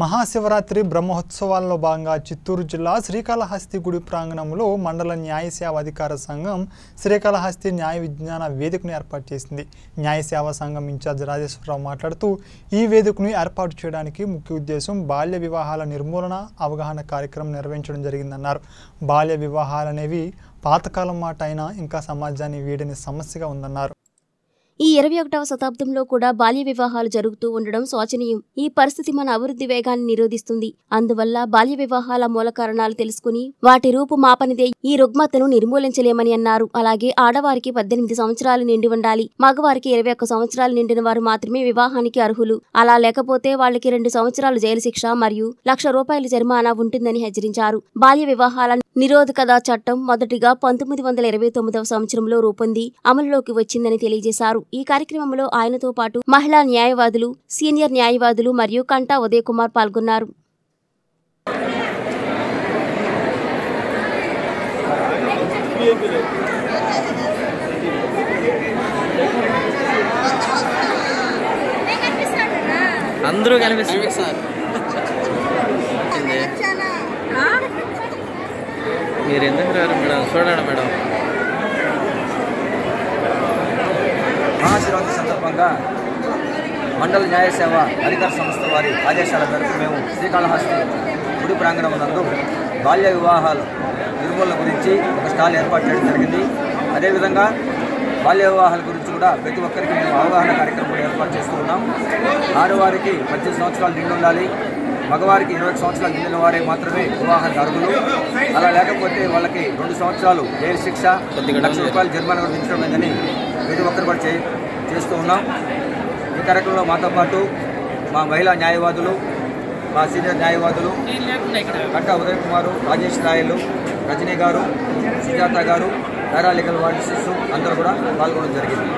మహాశివరాత్రి బ్రహ్మోత్సవాల్లో భాగంగా చిత్తూరు జిల్లా శ్రీకాళహస్తి గుడి ప్రాంగణంలో మండల న్యాయ సేవ అధికార సంఘం శ్రీకాళహస్తి న్యాయ విజ్ఞాన వేదికను ఏర్పాటు చేసింది. న్యాయ సేవా సంఘం ఇన్ఛార్జ్ రాజేశ్వరరావు మాట్లాడుతూ ఈ వేదికను ఏర్పాటు చేయడానికి ముఖ్య ఉద్దేశం బాల్య వివాహాల నిర్మూలన అవగాహన కార్యక్రమం నిర్వహించడం జరిగిందన్నారు. బాల్య వివాహాలనేవి పాతకాలం మాట అయినా ఇంకా సమాజాన్ని వీడని సమస్యగా ఉందన్నారు. ఈ ఇరవై ఒకటవ శతాబ్దంలో కూడా బాల్య వివాహాలు జరుగుతూ ఉండడం శోచనీయం. ఈ పరిస్థితి మన అభివృద్ధి వేగాన్ని నిరోధిస్తుంది. అందువల్ల బాల్య వివాహాల మూల కారణాలు తెలుసుకుని వాటి రూపు మాపనిదే ఈ రుగ్మతను నిర్మూలించలేమని అన్నారు. అలాగే ఆడవారికి పద్దెనిమిది సంవత్సరాలు నిండి ఉండాలి. మగవారికి ఇరవై ఒక్క సంవత్సరాలు నిండిన వారు మాత్రమే వివాహానికి అర్హులు. అలా లేకపోతే వాళ్ళకి రెండు సంవత్సరాలు జైలు శిక్ష మరియు లక్ష రూపాయల జరిమానా ఉంటుందని హెచ్చరించారు. బాల్య వివాహాల నిరోధకత చట్టం మొదటిగా పంతొమ్మిది వందల ఇరవై తొమ్మిదవ సంవత్సరంలో రూపొంది అమలులోకి వచ్చిందని తెలియజేశారు. ఈ కార్యక్రమంలో ఆయనతో పాటు మహిళా న్యాయవాదులు సీనియర్ న్యాయవాదులు మరియు కంటా ఉదయ్ కుమార్ పాల్గొన్నారు. అందరూ మీరు ఎందుకు రారు మేడం? చూడండి మేడం. మహాశివరాత్రి సందర్భంగా మండల న్యాయ సేవ అధికార సంస్థ వారి ఆదేశాల మేరకు మేము శ్రీకాళహస్తి గుడి ప్రాంగణం నందు బాల్య వివాహాలు నిర్మూలన గురించి ఒక స్టాల్ ఏర్పాటు చేయడం జరిగింది. అదేవిధంగా బాల్య వివాహాల గురించి కూడా ప్రతి ఒక్కరికి మేము అవగాహన కార్యక్రమం ఏర్పాటు చేస్తూ ఉన్నాం. ఆడవారికి పద్దెనిమిది సంవత్సరాలు నిండి ఉండాలి. మగవారికి ఇరవై సంవత్సరాలు నిండిన వారే మాత్రమే వివాహానికి అర్హులు అలా లేకపోతే వాళ్ళకి రెండు సంవత్సరాలు జైలు శిక్ష లక్ష రూపాయలు జరిమానా విధించడం లేదని ప్రతి ఒక్కరు కూడా చే చేస్తూ ఉన్నాం. ఈ కార్యక్రమంలో మాతో పాటు మా మహిళా న్యాయవాదులు మా సీనియర్ న్యాయవాదులు కట్టా ఉదయ్ కుమారు రాజేష్ రాయలు రజనీ గారు సుజాత గారు పారాలీగల్ వార్డిసెస్ అందరూ కూడా పాల్గొనడం జరిగింది.